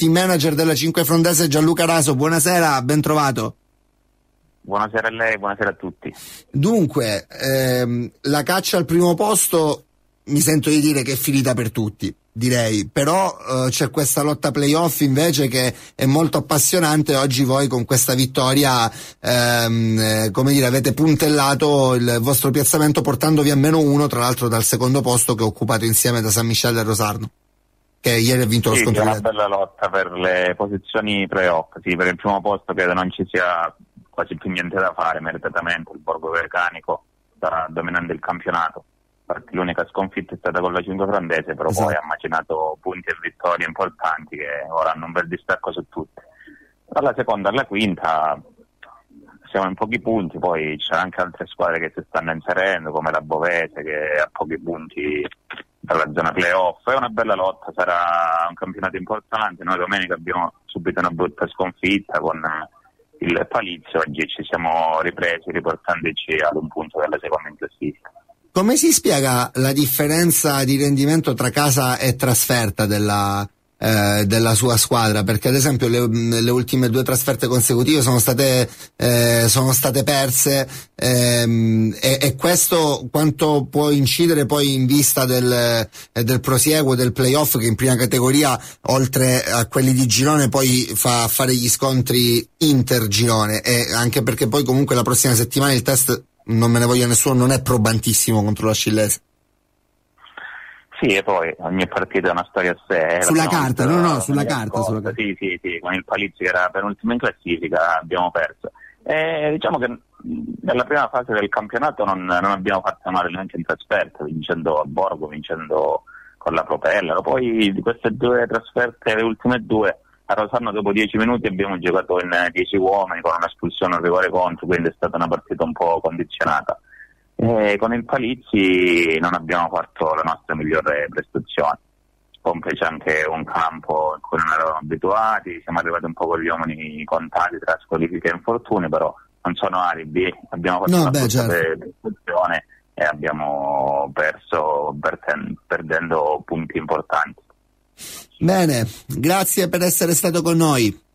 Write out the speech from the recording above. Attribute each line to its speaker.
Speaker 1: team manager della 5 Frondese Gianluca Raso. Buonasera, ben trovato.
Speaker 2: Buonasera a lei, buonasera a tutti.
Speaker 1: Dunque, ehm, la caccia al primo posto mi sento di dire che è finita per tutti direi, però uh, c'è questa lotta playoff invece che è molto appassionante oggi voi con questa vittoria ehm, eh, come dire avete puntellato il vostro piazzamento portandovi a meno uno tra l'altro dal secondo posto che è occupato insieme da San Michele e Rosarno che ieri ha vinto
Speaker 2: sì,
Speaker 1: lo scontro
Speaker 2: è una bella lotta per le posizioni playoff sì, per il primo posto credo non ci sia quasi più niente da fare meritatamente il Borgo Vercanico sta dominando il campionato l'unica sconfitta è stata con la 5 Frandese, però esatto. poi ha macinato punti e vittorie importanti che ora hanno un bel distacco su tutte. Dalla seconda alla quinta siamo in pochi punti, poi c'è anche altre squadre che si stanno inserendo, come la Bovese che ha pochi punti dalla zona playoff. È una bella lotta, sarà un campionato importante. Noi domenica abbiamo subito una brutta sconfitta con il Palizio, oggi ci siamo ripresi riportandoci ad un punto della seconda in classifica.
Speaker 1: Come si spiega la differenza di rendimento tra casa e trasferta della, eh, della sua squadra? Perché ad esempio le, le ultime due trasferte consecutive sono state, eh, sono state perse ehm, e, e, questo quanto può incidere poi in vista del, eh, del prosieguo del playoff che in prima categoria oltre a quelli di girone poi fa fare gli scontri intergirone e anche perché poi comunque la prossima settimana il test non me ne voglia nessuno, non è probantissimo contro la Scillese.
Speaker 2: Sì, e poi ogni partita è una storia a sé.
Speaker 1: Sulla carta, no, no, sulla carta, sulla carta.
Speaker 2: Sì, sì, sì, con il Palizzi che era penultimo in classifica abbiamo perso. E diciamo che nella prima fase del campionato non, non abbiamo fatto male neanche in trasferta, vincendo a Borgo, vincendo con la Propeller. Poi di queste due trasferte, le ultime due, a Rosarno dopo dieci minuti abbiamo giocato in dieci uomini con un'espulsione al rigore contro, quindi è stata una partita un po' condizionata. E con il Palizzi non abbiamo fatto la nostra migliore prestazione. Complice anche un campo in cui non eravamo abituati, siamo arrivati un po' con gli uomini contati tra squalifiche e infortuni, però non sono alibi, abbiamo fatto
Speaker 1: no,
Speaker 2: una
Speaker 1: beh, certo.
Speaker 2: prestazione e abbiamo perso perdendo punti importanti.
Speaker 1: Bene, grazie per essere stato con noi.